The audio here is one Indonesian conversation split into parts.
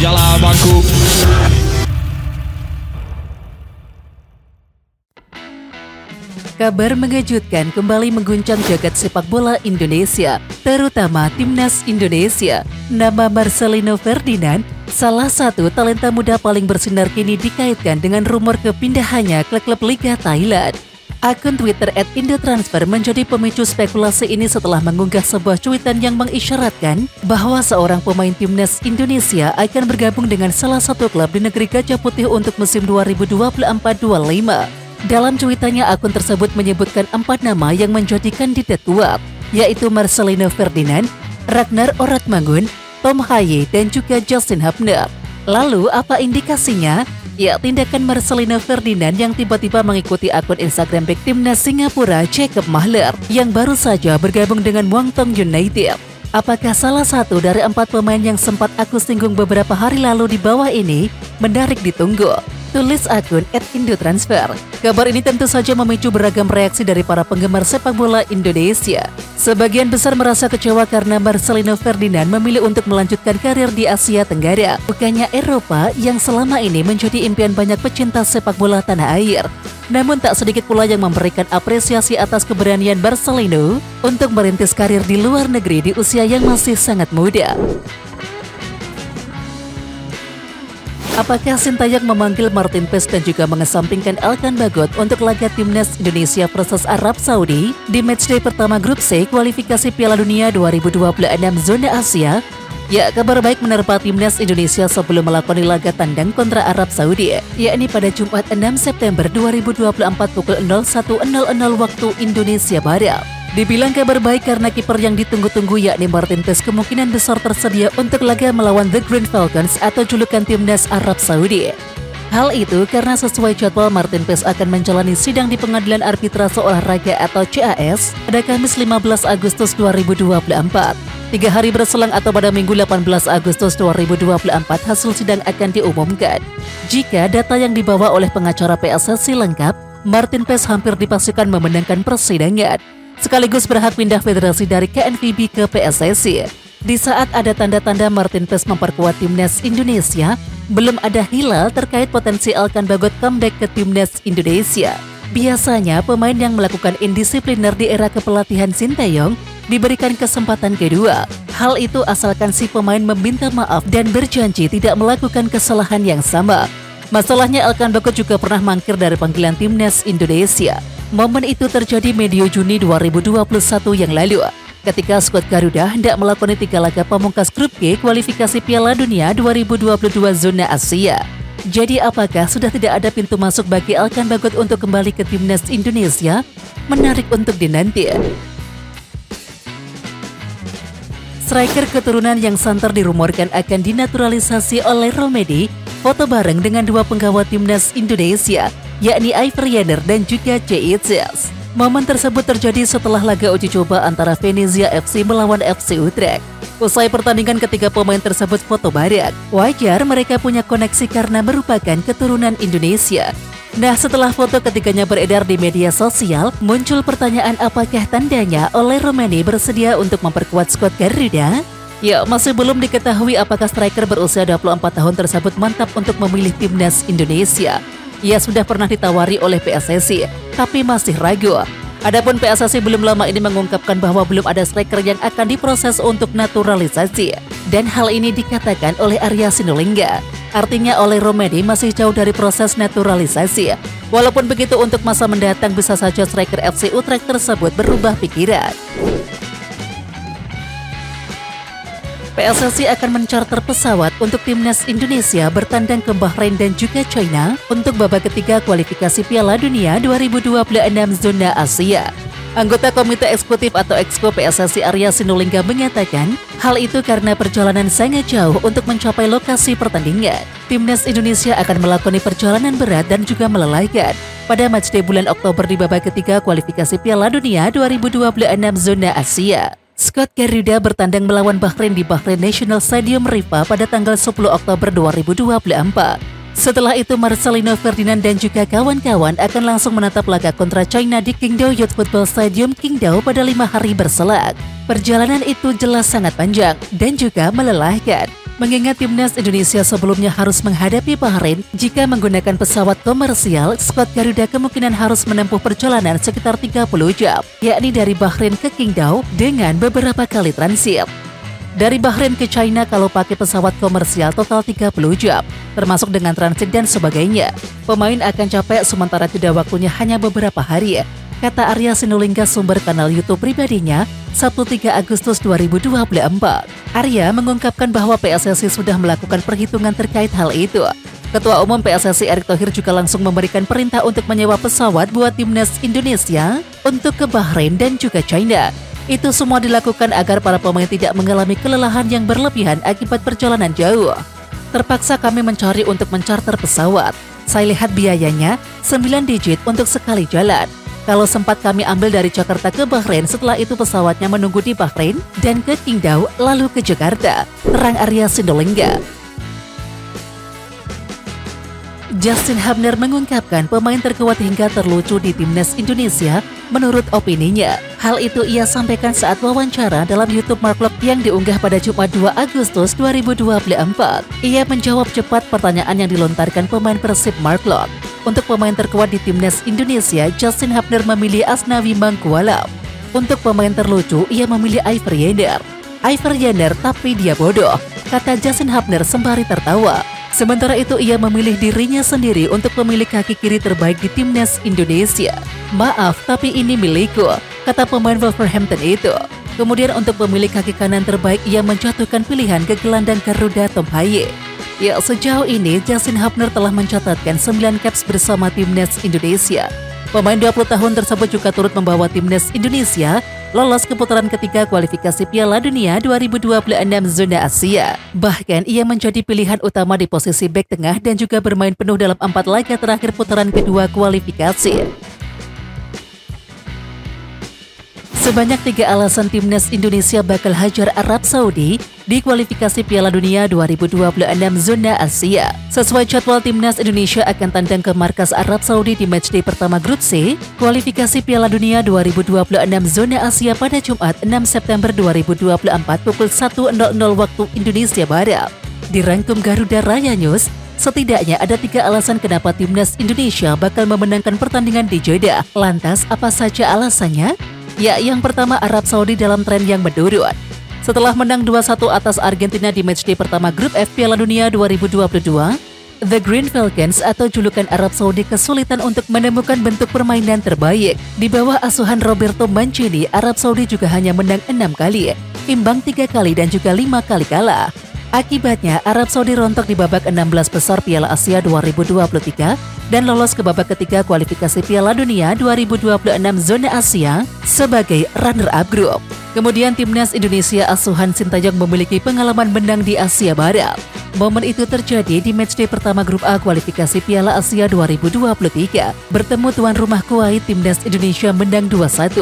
Jala Bangku. Kabar mengejutkan kembali mengguncang jagat sepak bola Indonesia, terutama timnas Indonesia. Nama Marcelino Ferdinand, salah satu talenta muda paling bersinar kini dikaitkan dengan rumor kepindahannya ke klub Liga Thailand. Akun Twitter @indotransfer menjadi pemicu spekulasi ini setelah mengunggah sebuah cuitan yang mengisyaratkan bahwa seorang pemain timnas Indonesia akan bergabung dengan salah satu klub di negeri Gajah Putih untuk musim 2024-25. Dalam cuitannya, akun tersebut menyebutkan empat nama yang menjadi kandidat kuat, yaitu Marcelino Ferdinand, Ragnar Oratmangun, Tom Haye, dan juga Justin Hubner. Lalu, apa indikasinya? Ya, tindakan Marcelino Ferdinand yang tiba-tiba mengikuti akun Instagram back timnas Singapura Jacob Mahler yang baru saja bergabung dengan Muangthong United. Apakah salah satu dari empat pemain yang sempat aku singgung beberapa hari lalu di bawah ini menarik ditunggu? Tulis akun @indotransfer. Kabar ini tentu saja memicu beragam reaksi dari para penggemar sepak bola Indonesia. Sebagian besar merasa kecewa karena Marcelino Ferdinand memilih untuk melanjutkan karir di Asia Tenggara, bukannya Eropa yang selama ini menjadi impian banyak pecinta sepak bola tanah air. Namun tak sedikit pula yang memberikan apresiasi atas keberanian Marcelino untuk merintis karir di luar negeri di usia yang masih sangat muda. Apakah Sintayong memanggil Martin Pes dan juga mengesampingkan Elkan Bagot untuk laga timnas Indonesia versus Arab Saudi di matchday pertama grup C kualifikasi Piala Dunia 2026 zona Asia? Ya, kabar baik menerpa timnas Indonesia sebelum melakoni laga tandang kontra Arab Saudi, yakni pada Jumat 6 September 2024 pukul 01.00 waktu Indonesia Barat. Dibilang kabar baik karena kiper yang ditunggu-tunggu yakni Martin Pes kemungkinan besar tersedia untuk laga melawan The Green Falcons atau julukan timnas Arab Saudi. Hal itu karena sesuai jadwal Martin Pes akan menjalani sidang di Pengadilan Arbitrase Olahraga atau CAS pada Kamis 15 Agustus 2024. Tiga hari berselang atau pada Minggu 18 Agustus 2024 hasil sidang akan diumumkan. Jika data yang dibawa oleh pengacara PSSI lengkap, Martin Pes hampir dipastikan memenangkan persidangan sekaligus berhak pindah federasi dari KNVB ke PSSI. Di saat ada tanda-tanda Martin Pes memperkuat timnas Indonesia, belum ada hilal terkait potensi Alkan Bagot comeback ke timnas Indonesia. Biasanya pemain yang melakukan indisipliner di era kepelatihan Sinteyong diberikan kesempatan kedua. Hal itu asalkan si pemain meminta maaf dan berjanji tidak melakukan kesalahan yang sama. Masalahnya Alkan Bagot juga pernah mangkir dari panggilan timnas Indonesia. Momen itu terjadi medio Juni 2021 yang lalu ketika skuad Garuda hendak melakoni tiga laga pamungkas grup G kualifikasi Piala Dunia 2022 zona Asia. Jadi apakah sudah tidak ada pintu masuk bagi Alkan Bagot untuk kembali ke timnas Indonesia? Menarik untuk dinanti. Striker keturunan yang santer dirumorkan akan dinaturalisasi oleh Romedi, foto bareng dengan dua penggawa timnas Indonesia yakni Ivorianer dan juga Jeitzes. Momen tersebut terjadi setelah laga uji coba antara Venezia FC melawan FC Utrecht. Usai pertandingan ketiga pemain tersebut foto bareng, wajar mereka punya koneksi karena merupakan keturunan Indonesia. Nah setelah foto ketiganya beredar di media sosial, muncul pertanyaan apakah tandanya oleh Romani bersedia untuk memperkuat skuad Garuda? Ya, masih belum diketahui apakah striker berusia 24 tahun tersebut mantap untuk memilih timnas Indonesia. Ia sudah pernah ditawari oleh PSSI, tapi masih ragu. Adapun PSSI belum lama ini mengungkapkan bahwa belum ada striker yang akan diproses untuk naturalisasi. Dan hal ini dikatakan oleh Arya Sinulinga. Artinya oleh Romedi masih jauh dari proses naturalisasi. Walaupun begitu untuk masa mendatang bisa saja striker FC Utrecht tersebut berubah pikiran. PSSI akan mencarter pesawat untuk timnas Indonesia bertandang ke Bahrain dan juga China untuk babak ketiga kualifikasi Piala Dunia 2026 zona Asia. Anggota Komite Eksekutif atau Exco PSSI Arya Sinulinga mengatakan, hal itu karena perjalanan sangat jauh untuk mencapai lokasi pertandingan. Timnas Indonesia akan melakoni perjalanan berat dan juga melelahkan pada matchday bulan Oktober di babak ketiga kualifikasi Piala Dunia 2026 zona Asia. Scott Garuda bertandang melawan Bahrain di Bahrain National Stadium Rifa pada tanggal 10 Oktober 2024. Setelah itu Marcelino Ferdinand dan juga kawan-kawan akan langsung menatap laga kontra China di Qingdao Youth Football Stadium Qingdao pada lima hari berselang. Perjalanan itu jelas sangat panjang dan juga melelahkan. Mengingat timnas Indonesia sebelumnya harus menghadapi Bahrain jika menggunakan pesawat komersial, skuad Garuda kemungkinan harus menempuh perjalanan sekitar 30 jam, yakni dari Bahrain ke Qingdao dengan beberapa kali transit. Dari Bahrain ke China kalau pakai pesawat komersial total 30 jam, termasuk dengan transit dan sebagainya. Pemain akan capek sementara jeda waktunya hanya beberapa hari, kata Arya Sinulinga sumber kanal YouTube pribadinya Sabtu 3 Agustus 2024. Arya mengungkapkan bahwa PSSI sudah melakukan perhitungan terkait hal itu. Ketua Umum PSSI Erick Thohir juga langsung memberikan perintah untuk menyewa pesawat buat timnas Indonesia untuk ke Bahrain dan juga China. Itu semua dilakukan agar para pemain tidak mengalami kelelahan yang berlebihan akibat perjalanan jauh. Terpaksa kami mencari untuk mencarter pesawat. Saya lihat biayanya 9 digit untuk sekali jalan. Kalau sempat kami ambil dari Jakarta ke Bahrain, setelah itu pesawatnya menunggu di Bahrain dan ke Qingdao lalu ke Jakarta. Terang Arya Sindolingga. Justin Hubner mengungkapkan pemain terkuat hingga terlucu di timnas Indonesia menurut opininya. Hal itu ia sampaikan saat wawancara dalam YouTube Mark Locke yang diunggah pada Jumat 2 Agustus 2024. Ia menjawab cepat pertanyaan yang dilontarkan pemain Persib Mark Locke. Untuk pemain terkuat di timnas Indonesia, Justin Hubner memilih Asnawi Mangkualam. Untuk pemain terlucu, ia memilih Iver Yender. Iver Yender tapi dia bodoh, kata Justin Hubner sembari tertawa. Sementara itu ia memilih dirinya sendiri untuk memilih kaki kiri terbaik di timnas Indonesia. Maaf, tapi ini milikku, kata pemain Wolverhampton itu. Kemudian untuk pemilih kaki kanan terbaik ia menjatuhkan pilihan ke gelandang Garuda Tom Haye. Ya, sejauh ini Justin Hubner telah mencatatkan 9 caps bersama timnas Indonesia. Pemain 20 tahun tersebut juga turut membawa timnas Indonesia lolos ke putaran ketiga kualifikasi Piala Dunia 2026 zona Asia. Bahkan ia menjadi pilihan utama di posisi bek tengah dan juga bermain penuh dalam empat laga terakhir putaran kedua kualifikasi. Sebanyak tiga alasan timnas Indonesia bakal hajar Arab Saudi di kualifikasi Piala Dunia 2026 zona Asia. Sesuai jadwal timnas Indonesia akan tandang ke markas Arab Saudi di matchday pertama grup C, kualifikasi Piala Dunia 2026 zona Asia pada Jumat 6 September 2024 pukul 1.00 waktu Indonesia Barat. Dirangkum Garuda Raya News, Setidaknya ada tiga alasan kenapa timnas Indonesia bakal memenangkan pertandingan di Jeddah. Lantas, apa saja alasannya? Ya, yang pertama Arab Saudi dalam tren yang menurun. Setelah menang 2-1 atas Argentina di matchday pertama grup F Piala Dunia 2022, The Green Falcons atau julukan Arab Saudi kesulitan untuk menemukan bentuk permainan terbaik. Di bawah asuhan Roberto Mancini, Arab Saudi juga hanya menang enam kali, imbang tiga kali dan juga lima kali kalah. Akibatnya, Arab Saudi rontok di babak 16 besar Piala Asia 2023 dan lolos ke babak ketiga kualifikasi Piala Dunia 2026 zona Asia sebagai runner-up grup. Kemudian timnas Indonesia asuhan Sintayong memiliki pengalaman menang di Asia Barat. Momen itu terjadi di matchday pertama grup A kualifikasi Piala Asia 2023. Bertemu tuan rumah Kuwait, timnas Indonesia menang 2-1.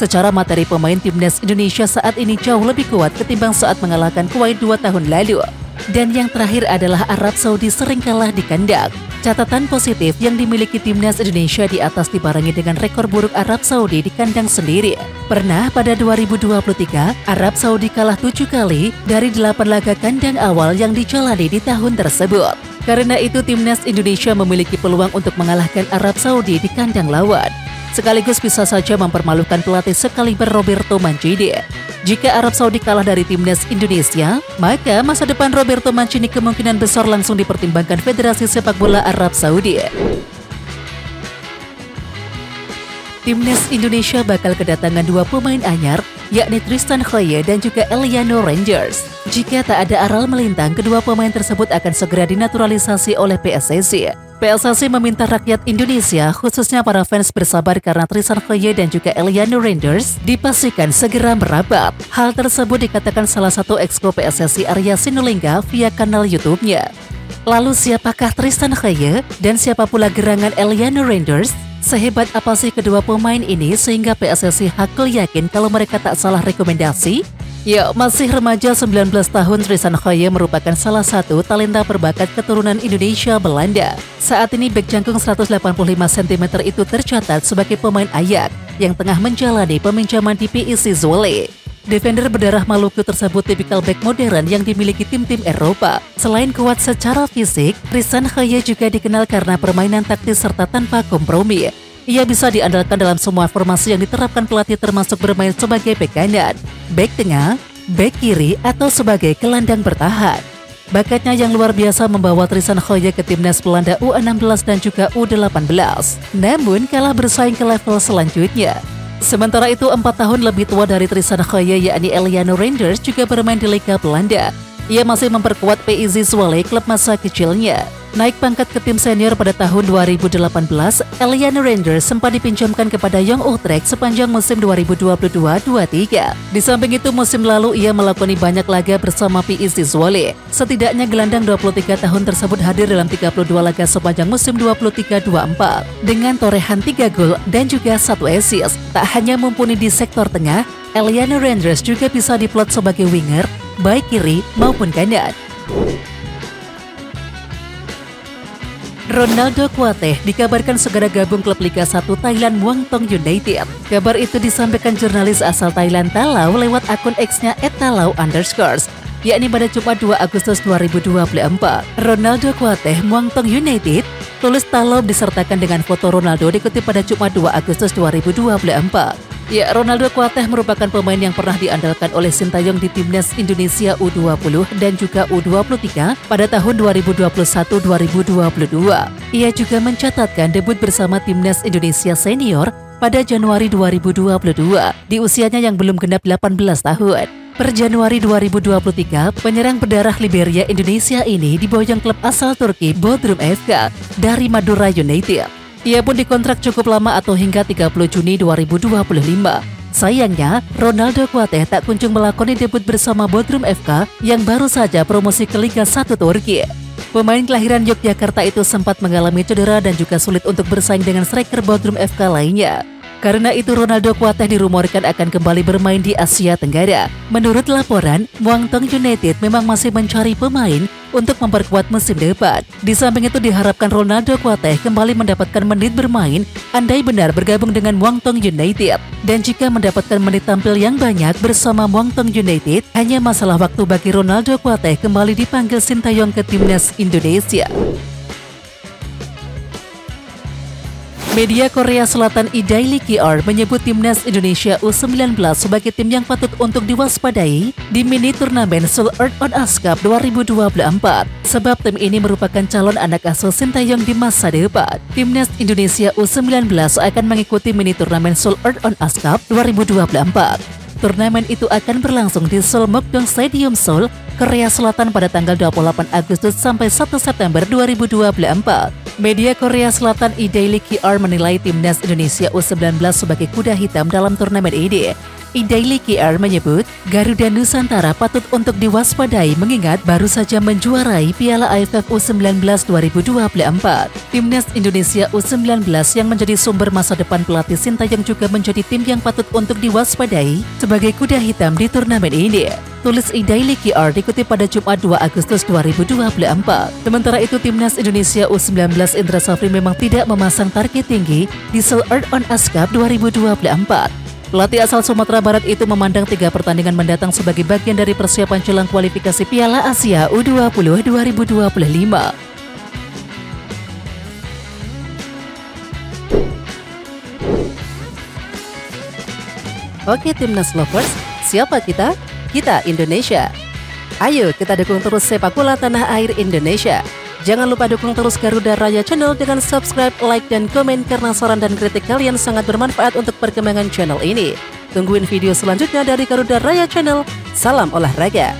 Secara materi pemain timnas Indonesia saat ini jauh lebih kuat ketimbang saat mengalahkan Kuwait dua tahun lalu. Dan yang terakhir adalah Arab Saudi sering kalah di kandang. Catatan positif yang dimiliki timnas Indonesia di atas dibarengi dengan rekor buruk Arab Saudi di kandang sendiri. Pernah pada 2023, Arab Saudi kalah tujuh kali dari delapan laga kandang awal yang dijalani di tahun tersebut. Karena itu timnas Indonesia memiliki peluang untuk mengalahkan Arab Saudi di kandang lawan sekaligus bisa saja mempermalukan pelatih sekaliber Roberto Mancini. Jika Arab Saudi kalah dari timnas Indonesia, maka masa depan Roberto Mancini kemungkinan besar langsung dipertimbangkan Federasi Sepak Bola Arab Saudi. Timnas Indonesia bakal kedatangan dua pemain anyar, yakni Tristan Khoye dan juga Eliano Rangers. Jika tak ada aral melintang, kedua pemain tersebut akan segera dinaturalisasi oleh PSSI. PSSI meminta rakyat Indonesia, khususnya para fans bersabar karena Tristan Khoye dan juga Eliano Rangers dipastikan segera merapat. Hal tersebut dikatakan salah satu exco PSSI Arya Sinulinga via kanal YouTube-nya. Lalu siapakah Tristan Khoye dan siapa pula gerangan Eliano Rangers? Sehebat apa sih kedua pemain ini sehingga PSSI hakul yakin kalau mereka tak salah rekomendasi? Ya, masih remaja 19 tahun Tristan Khoye merupakan salah satu talenta berbakat keturunan Indonesia Belanda. Saat ini bek jangkung 185 cm itu tercatat sebagai pemain ayak yang tengah menjalani peminjaman di PIC Zwolle. Defender berdarah Maluku tersebut tipikal back modern yang dimiliki tim-tim Eropa. Selain kuat secara fisik, Rizan Khaye juga dikenal karena permainan taktis serta tanpa kompromi. Ia bisa diandalkan dalam semua formasi yang diterapkan pelatih termasuk bermain sebagai back kanan, back tengah, back kiri, atau sebagai gelandang bertahan. Bakatnya yang luar biasa membawa Trisan Khoye ke timnas Belanda U16 dan juga U18. Namun kalah bersaing ke level selanjutnya. Sementara itu, empat tahun lebih tua dari Trisan Khoye yakni Eliano Rangers juga bermain di Liga Belanda. Ia masih memperkuat PIZ Zwolle klub masa kecilnya. Naik pangkat ke tim senior pada tahun 2018, Eliana Rangers sempat dipinjamkan kepada Young Utrecht sepanjang musim 2022-23. Di samping itu, musim lalu ia melakoni banyak laga bersama PIC Zwolle. Setidaknya gelandang 23 tahun tersebut hadir dalam 32 laga sepanjang musim 23-24 dengan torehan 3 gol dan juga satu assist. Tak hanya mumpuni di sektor tengah, Eliana Rangers juga bisa diplot sebagai winger, baik kiri maupun kanan. Ronaldo Kuateh dikabarkan segera gabung klub Liga 1 Thailand Muangthong United. Kabar itu disampaikan jurnalis asal Thailand Talau lewat akun X-nya @talau underscores yakni pada Jumat 2 Agustus 2024. Ronaldo Kuateh Muangthong United tulis Talau disertakan dengan foto Ronaldo dikutip pada Jumat 2 Agustus 2024. Ya, Ronaldo Kuateh merupakan pemain yang pernah diandalkan oleh Sintayong di timnas Indonesia U20 dan juga U23 pada tahun 2021-2022. Ia juga mencatatkan debut bersama timnas Indonesia senior pada Januari 2022 di usianya yang belum genap 18 tahun. Per Januari 2023, penyerang berdarah Liberia Indonesia ini diboyong klub asal Turki Bodrum FK dari Madura United. Ia pun dikontrak cukup lama atau hingga 30 Juni 2025. Sayangnya, Ronaldo Kuateh tak kunjung melakoni debut bersama Bodrum FK yang baru saja promosi ke Liga 1 Turki. Pemain kelahiran Yogyakarta itu sempat mengalami cedera dan juga sulit untuk bersaing dengan striker Bodrum FK lainnya. Karena itu Ronaldo Kuateh dirumorkan akan kembali bermain di Asia Tenggara. Menurut laporan, Muangthong United memang masih mencari pemain untuk memperkuat musim depan. Di samping itu diharapkan Ronaldo Kuateh kembali mendapatkan menit bermain andai benar bergabung dengan Muangthong United. Dan jika mendapatkan menit tampil yang banyak bersama Muangthong United, hanya masalah waktu bagi Ronaldo Kuateh kembali dipanggil Sintayong ke timnas Indonesia. Media Korea Selatan Idaily KR menyebut timnas Indonesia U19 sebagai tim yang patut untuk diwaspadai di mini turnamen Seoul Earth on Ice Cup 2024. Sebab tim ini merupakan calon anak asuh Sintayong di masa depan. Timnas Indonesia U19 akan mengikuti mini turnamen Seoul Earth on Ice Cup 2024. Turnamen itu akan berlangsung di Seoul Mokdong Stadium Seoul, Korea Selatan pada tanggal 28 Agustus sampai 1 September 2024. Media Korea Selatan e-Daily KR menilai timnas Indonesia U19 sebagai kuda hitam dalam turnamen ini. E-Daily KR menyebut Garuda Nusantara patut untuk diwaspadai mengingat baru saja menjuarai Piala AFF U19 2024. Timnas Indonesia U19 yang menjadi sumber masa depan pelatih Sintayong juga menjadi tim yang patut untuk diwaspadai sebagai kuda hitam di turnamen ini tulis e-Daily QR dikutip pada Jumat 2 Agustus 2024. Sementara itu, Timnas Indonesia U19 Indra Safri memang tidak memasang target tinggi di Seoul Earth on Cup 2024. Pelatih asal Sumatera Barat itu memandang tiga pertandingan mendatang sebagai bagian dari persiapan jelang kualifikasi Piala Asia U20 2025. Oke Timnas Lovers, siapa kita? kita Indonesia. Ayo kita dukung terus sepak bola tanah air Indonesia. Jangan lupa dukung terus Garuda Raya Channel dengan subscribe, like, dan komen karena saran dan kritik kalian sangat bermanfaat untuk perkembangan channel ini. Tungguin video selanjutnya dari Garuda Raya Channel. Salam olahraga.